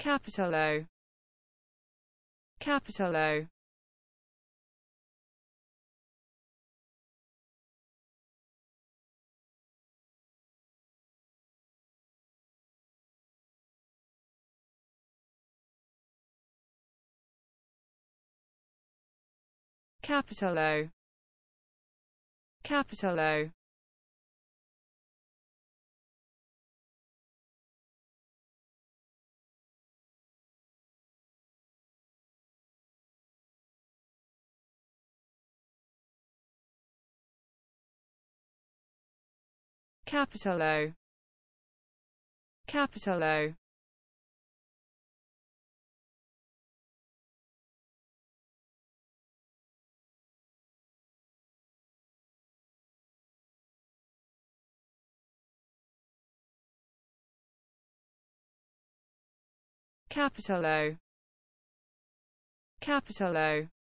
capital O. Capital O. Capital O. Capital O capital O. Capital O. Capital O. Capital O